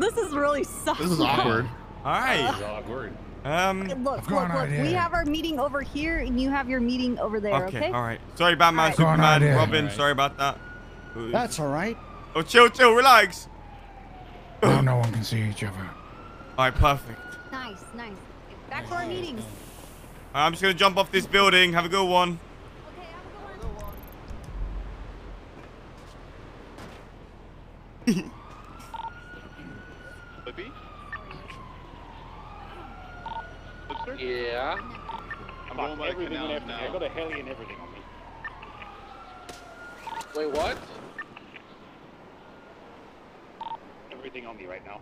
this is really sucks. This is awkward. All This is awkward. Um. Look, I've look, got look. We have our meeting over here, and you have your meeting over there. Okay. Okay. All right. Sorry, Batman, All right. Go on, Superman, idea. Robin. Alright. Sorry about that. That's all right. Oh, chill, chill, relax. Now no one can see each other. All right, perfect. Nice, nice. Back to our meetings. All right, I'm just gonna jump off this building. Have a good one. Okay, have a good one. Libby? Yeah. I'm going by everything and canal everything. I got a heli and everything on me. Wait, what? Everything on me right now.